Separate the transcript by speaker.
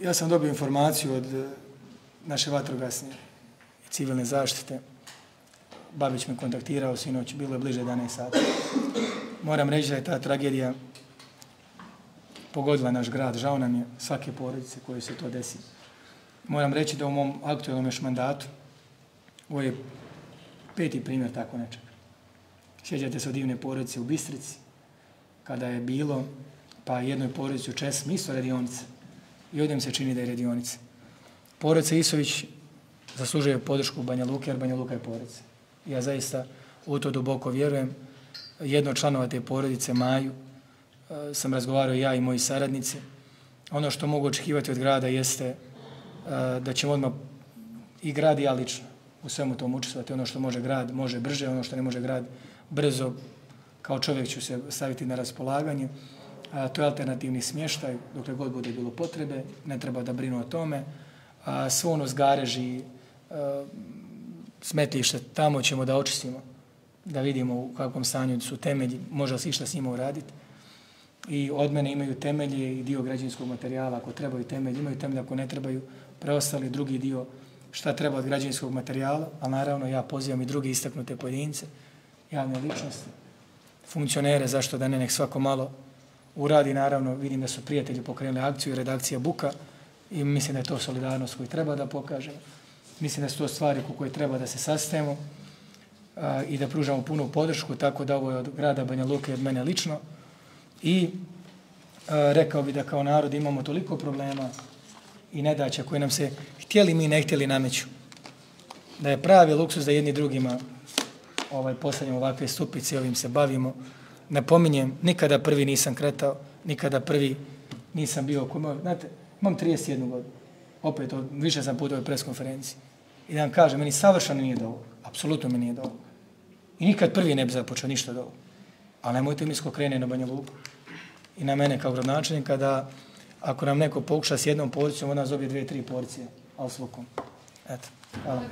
Speaker 1: Ja sam dobio informaciju od eh, naše vatrogasne i civilne zaštite. Babić me kontaktirao sinoć, bilo je bliže 11 sata. Moram reći da je ta tragedija pogodila naš grad. Žao nam je svake porodice koje se to desi. Moram reći da u mom aktualnom još mandatu ovo je peti primjer tako nečega. Sjećate se od divne porodice u Bistrici, kada je bilo pa jednoj porodici u Česmi, isto radionice. I ovdje se čini da je radionice. Porodica Isović zaslužuje podršku Banja Luke, jer Banja Luka je porodica. Ja zaista u to duboko vjerujem. Jedno članova te porodice, Maju, e, sam razgovarao ja i moji saradnici. Ono što mogu očekivati od grada jeste e, da ćemo odmah i grad i ja lično u svemu tom učestvati. Ono što može grad, može brže, ono što ne može grad, brzo, kao čovjek ću se staviti na raspolaganje. A, to je alternativni smještaj, dokle god bude bilo potrebe, ne treba da brinu o tome. A, svo ono zgareži, a, tamo ćemo da očistimo, da vidimo u kakvom stanju su temelji, može se išta s njima uraditi. I od mene imaju temelje i dio građevinskog materijala, ako trebaju temelji, imaju temelje, ako ne trebaju, preostali drugi dio šta treba od građevinskog materijala, a naravno ja pozivam i druge istaknute pojedince, javne ličnosti, funkcionere, zašto da ne nek svako malo uradi, naravno vidim da su prijatelji pokrenuli akciju i redakcija Buka i mislim da je to solidarnost koju treba da pokažemo. Mislim da su to stvari ko koje treba da se sastajemo a, i da pružamo punu podršku, tako da ovo je od grada Banja Luka i od mene lično. I a, rekao bi da kao narod imamo toliko problema i nedaća koje nam se htjeli mi ne htjeli nameću. Da je pravi luksus da jedni drugima ovaj, postavljamo ovakve stupice i ovim se bavimo. Napominjem, nikada prvi nisam kretao, nikada prvi nisam bio, znate, imam 31 godinu, opet, više sam putovao pres konferenciji. I da vam kažem, meni savršeno nije do apsolutno mi nije do I nikad prvi ne bi započeo ništa do Ali nemojte mi sko krene na Banja Luku i na mene kao gradnačelnika da ako nam neko pokuša s jednom porcijom, on nas dobije dvije, tri porcije, ali s lukom. Eto. Hvala.